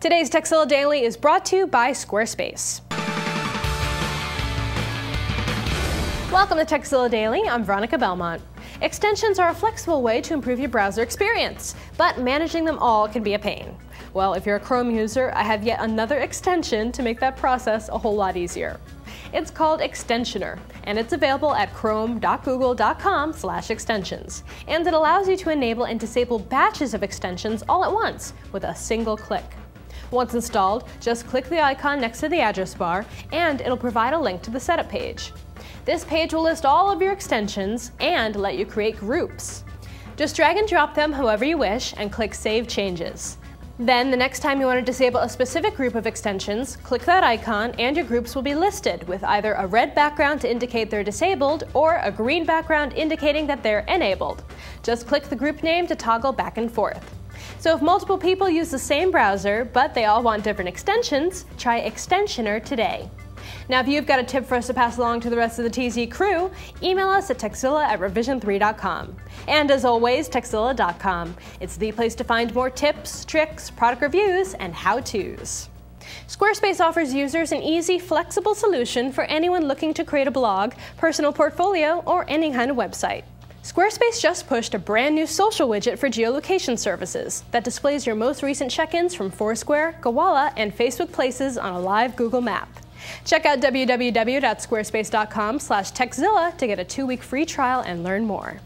Today's Tekzilla Daily is brought to you by Squarespace. Welcome to Tekzilla Daily. I'm Veronica Belmont. Extensions are a flexible way to improve your browser experience, but managing them all can be a pain. Well, if you're a Chrome user, I have yet another extension to make that process a whole lot easier. It's called Extensioner, and it's available at chrome.google.com slash extensions. And it allows you to enable and disable batches of extensions all at once with a single click. Once installed, just click the icon next to the address bar, and it'll provide a link to the setup page. This page will list all of your extensions and let you create groups. Just drag and drop them however you wish and click Save Changes. Then, the next time you want to disable a specific group of extensions, click that icon and your groups will be listed with either a red background to indicate they're disabled or a green background indicating that they're enabled. Just click the group name to toggle back and forth. So if multiple people use the same browser, but they all want different extensions, try Extensioner today. Now, if you've got a tip for us to pass along to the rest of the TZ crew, email us at tekzilla at revision3.com. And as always, tekzilla.com. It's the place to find more tips, tricks, product reviews, and how-tos. Squarespace offers users an easy, flexible solution for anyone looking to create a blog, personal portfolio, or any kind of website. Squarespace just pushed a brand new social widget for geolocation services that displays your most recent check-ins from Foursquare, Gowalla, and Facebook Places on a live Google map. Check out www.squarespace.com slash tekzilla to get a two-week free trial and learn more.